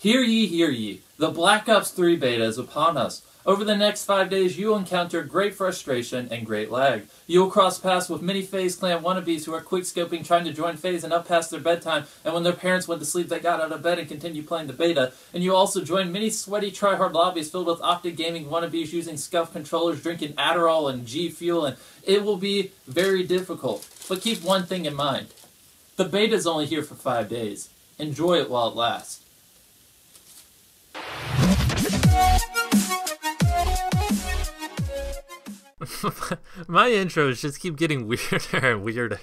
Hear ye, hear ye. The Black Ops 3 beta is upon us. Over the next five days, you will encounter great frustration and great lag. You will cross paths with many FaZe Clan wannabes who are quickscoping trying to join FaZe and up past their bedtime, and when their parents went to sleep, they got out of bed and continued playing the beta. And you also join many sweaty tryhard lobbies filled with Optic Gaming wannabes using SCUF controllers, drinking Adderall and G Fuel, and it will be very difficult. But keep one thing in mind. The beta is only here for five days. Enjoy it while it lasts. Yeah. My intros just keep getting weirder and weirder.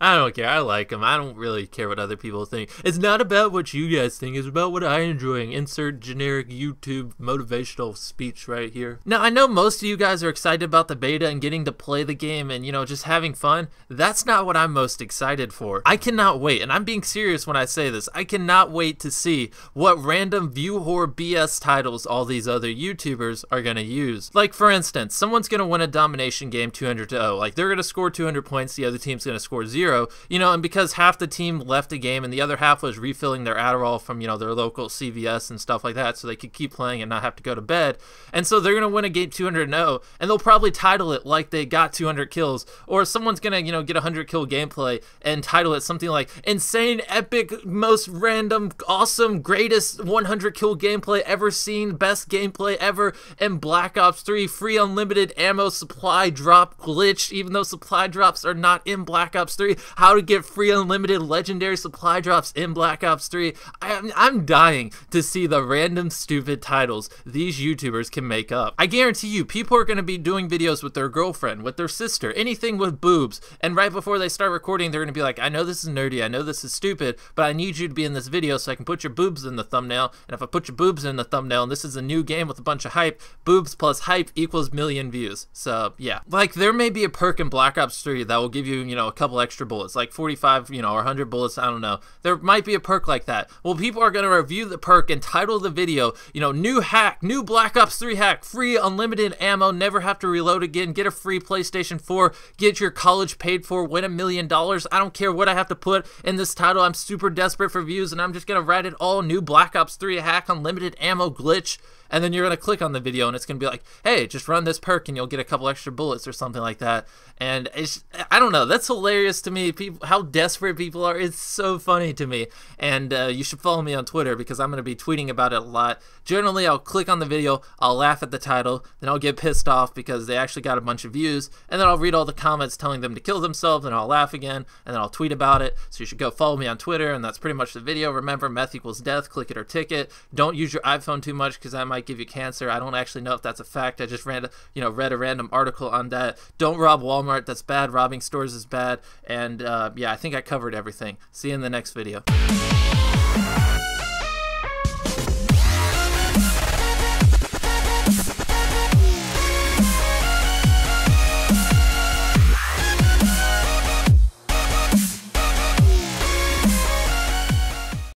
I don't care. I like them. I don't really care what other people think. It's not about what you guys think. It's about what I'm enjoying. Insert generic YouTube motivational speech right here. Now, I know most of you guys are excited about the beta and getting to play the game and, you know, just having fun. That's not what I'm most excited for. I cannot wait, and I'm being serious when I say this. I cannot wait to see what random view whore BS titles all these other YouTubers are going to use. Like, for instance, someone's going to win a domination game 200 to 0. Like they're going to score 200 points, the other team's going to score 0. You know, and because half the team left the game and the other half was refilling their Adderall from, you know, their local CVS and stuff like that so they could keep playing and not have to go to bed. And so they're going to win a game 200 0 and they'll probably title it like they got 200 kills or someone's going to, you know, get a 100 kill gameplay and title it something like insane epic most random awesome greatest 100 kill gameplay ever seen best gameplay ever and Black Ops 3 free unlimited ammo supply drop glitch, even though supply drops are not in Black Ops 3. How to get free unlimited legendary supply drops in Black Ops 3. I, am, I'm dying to see the random stupid titles these YouTubers can make up. I guarantee you, people are going to be doing videos with their girlfriend, with their sister, anything with boobs, and right before they start recording, they're going to be like, I know this is nerdy, I know this is stupid, but I need you to be in this video so I can put your boobs in the thumbnail, and if I put your boobs in the thumbnail, and this is a new game with a bunch of hype, boobs plus hype equals million views. So so yeah, like there may be a perk in Black Ops 3 that will give you, you know, a couple extra bullets, like 45, you know, or 100 bullets. I don't know. There might be a perk like that. Well, people are going to review the perk and title the video, you know, new hack, new Black Ops 3 hack, free unlimited ammo, never have to reload again, get a free PlayStation 4, get your college paid for, win a million dollars. I don't care what I have to put in this title. I'm super desperate for views and I'm just going to write it all new Black Ops 3 hack, unlimited ammo glitch and then you're going to click on the video and it's going to be like hey just run this perk and you'll get a couple extra bullets or something like that. And it's i don't know that's hilarious to me. People how desperate people are. It's so funny to me. And uh, you should follow me on twitter because i'm going to be tweeting about it a lot. Generally i'll click on the video i'll laugh at the title then i'll get pissed off because they actually got a bunch of views and then i'll read all the comments telling them to kill themselves and i'll laugh again and then i'll tweet about it. So you should go follow me on twitter and that's pretty much the video. Remember meth equals death click it or ticket don't use your iphone too much because that might give you cancer. I don't actually know if that's a fact. I just ran you know read a random article on that don't rob walmart Walmart. That's bad. Robbing stores is bad. And uh, yeah, I think I covered everything. See you in the next video.